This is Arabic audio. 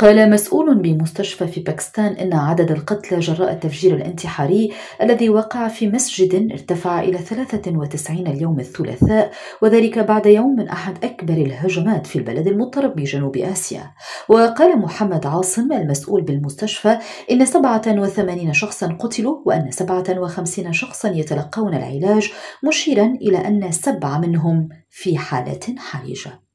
قال مسؤول بمستشفى في باكستان إن عدد القتلى جراء التفجير الانتحاري الذي وقع في مسجد ارتفع إلى 93 اليوم الثلاثاء وذلك بعد يوم من أحد أكبر الهجمات في البلد المضطرب بجنوب آسيا. وقال محمد عاصم المسؤول بالمستشفى إن 87 شخصا قتلوا وأن 57 شخصا يتلقون العلاج مشيرا إلى أن سبعة منهم في حالة حرجة.